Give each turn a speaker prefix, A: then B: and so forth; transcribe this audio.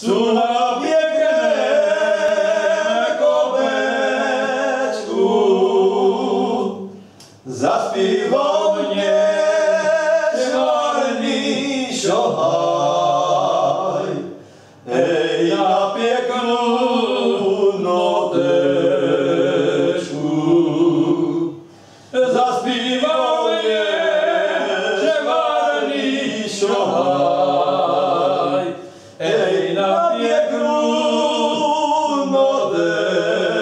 A: Suna biegnę kobeczku, zaśpiewał mnie czarny siohaj. Ej, ja piekną noteczku, zaśpiewał mnie czarny siohaj. Ej, na piekru, model.